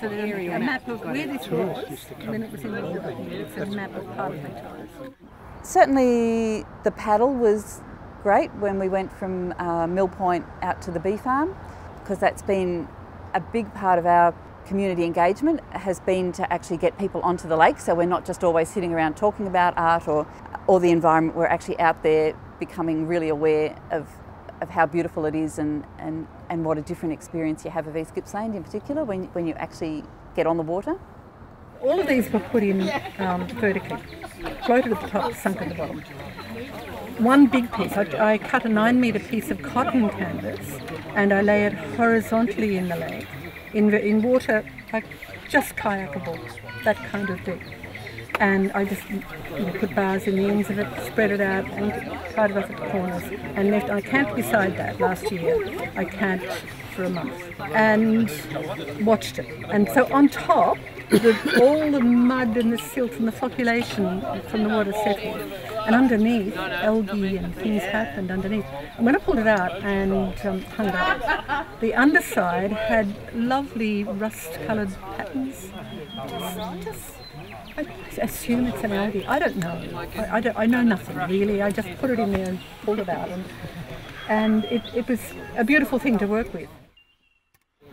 So there's a map of where this was when it was in the map of pathway ties. Certainly, the paddle was great when we went from uh, Mill Point out to the bee farm because that's been a big part of our community engagement has been to actually get people onto the lake so we're not just always sitting around talking about art or or the environment we're actually out there becoming really aware of of how beautiful it is and, and, and what a different experience you have of East Gippsland in particular when, when you actually get on the water. All of these were put in um, vertically, floated at the top, sunk at the bottom. One big piece, I, I cut a nine metre piece of cotton canvas and I lay it horizontally in the lake, in, in water like just kayakable, that kind of depth and I just you know, put bars in the ends of it, spread it out, and tied it off at the corners, and left. I camped beside that last year. I camped for a month and watched it. And so on top, the, all the mud and the silt and the flocculation from the water settled. And underneath, algae and things happened underneath. And when I pulled it out and um, hung it up, the underside had lovely rust-coloured patterns. Just, just I assume it's an algae. I don't know. I, I, don't, I know nothing really. I just put it in there and pulled it out, and, and it, it was a beautiful thing to work with.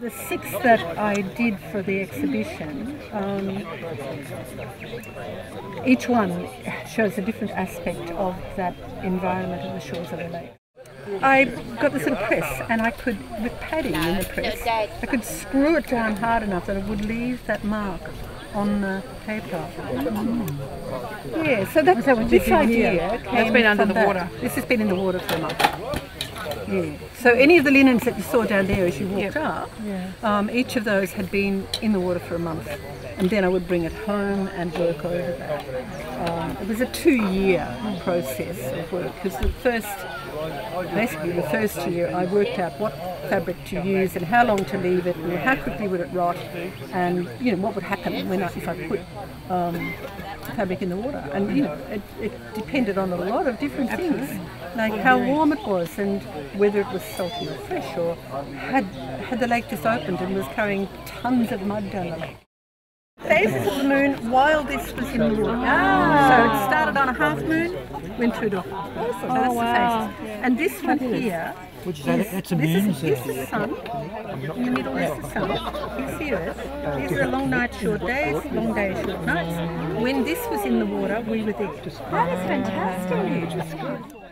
The six that I did for the exhibition, um, each one shows a different aspect of that environment of the shores of the lake. I got this little press and I could, with padding in the press, I could screw it down hard enough that it would leave that mark on the paper. Mm. Yeah, so that's that this idea Came That's been under the that. water. This has been in the water for a month. Yeah. So any of the linens that you saw down there as you walked yep. up, yeah. um, each of those had been in the water for a month. And then I would bring it home and work over that. Um, it was a two-year process of work because the first, basically the first year, I worked out what fabric to use and how long to leave it and how quickly would it rot and you know what would happen when I, if I put um, fabric in the water. And you know it, it depended on a lot of different things, like how warm it was and whether it was salty or fresh or had had the lake just opened and was carrying tons of mud down the lake phases of the moon while this was in the water. Ah. So it started on a half moon, went through to awesome. so that's oh, wow. the phase. And this one here which is, that, that's a moon. This is, the sun. In the middle is the sun. You see Earth. These are long nights, short days, long days, short nights. When this was in the water, we were there. That is fantastic.